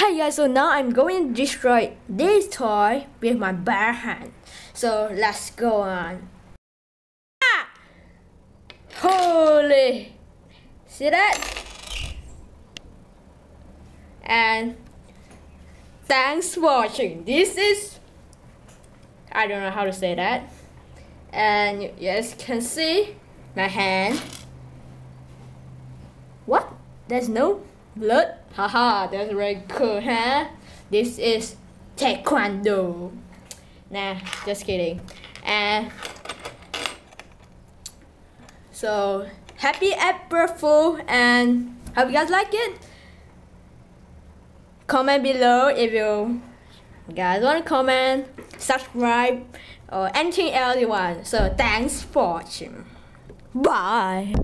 Hi guys, so now I'm going to destroy this toy with my bare hand. So let's go on. Ah! Holy! See that? And thanks for watching. This is I don't know how to say that. And you guys can see my hand. What? There's no blood? Haha, that's very cool, huh? This is Taekwondo. Nah, just kidding. And so happy April Fool and hope you guys like it. Comment below if you guys want to comment, subscribe, or anything else you want. So thanks for watching. Bye.